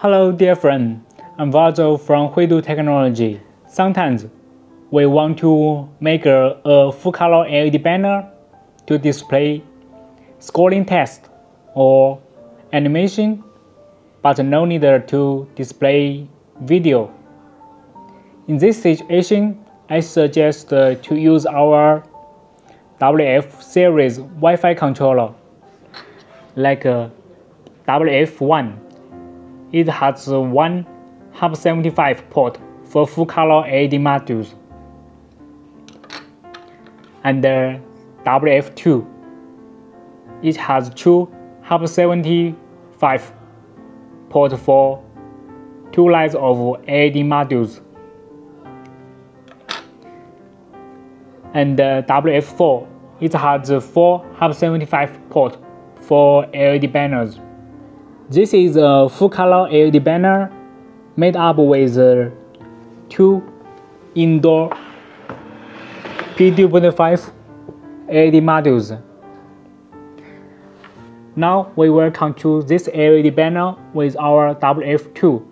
Hello, dear friend. I'm Vazo from Huidu Technology. Sometimes we want to make a, a full color LED banner to display scoring text or animation, but no need to display video. In this situation, I suggest to use our WF series Wi-Fi controller like uh, WF1. It has one Hub 75 port for full color LED modules and uh, WF2. It has two Hub 75 port for two lines of LED modules and uh, WF4 it has four Hub 75 port for LED banners. This is a full color LED banner made up with uh, two indoor P2.5 LED modules. Now we will control this LED banner with our WF2.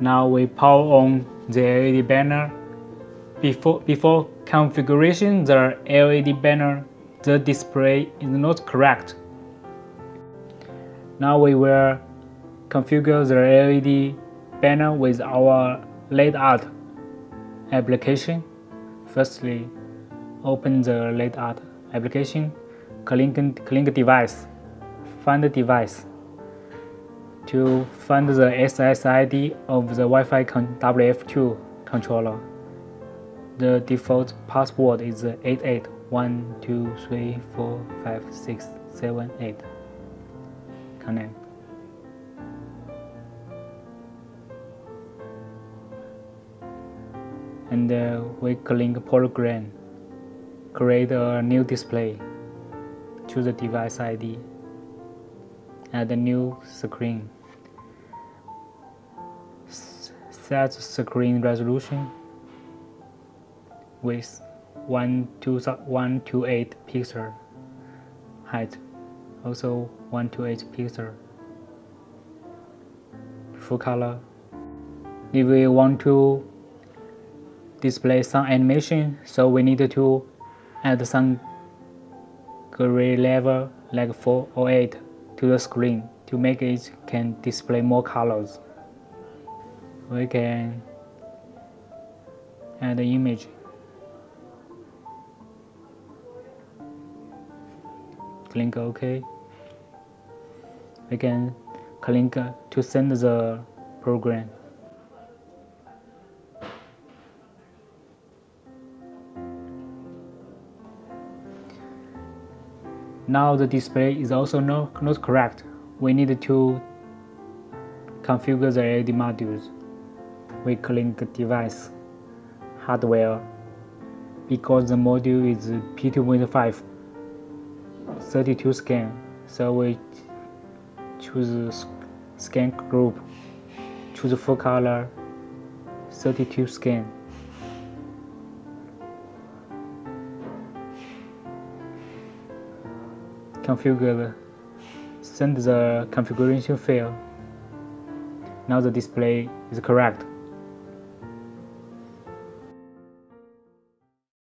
Now we power on the LED banner. Before, before configuration the LED banner, the display is not correct. Now we will configure the LED banner with our LedArt application. Firstly, open the LedArt application, click, click device, find the device to find the SSID of the Wi-Fi WF2 controller. The default password is 8812345678. Connect. And uh, we click program. Create a new display. Choose the device ID. Add a new screen. set screen resolution with 128 pixel height also 128 pixel full color if we want to display some animation so we need to add some gray level like 4 or 8 to the screen to make it can display more colors. We can add the image. Click OK. We can click to send the program now the display is also not, not correct. We need to configure the LED modules. We click device hardware because the module is P2.5 32 scan so we choose scan group choose full color 32 scan configure send the configuration file now the display is correct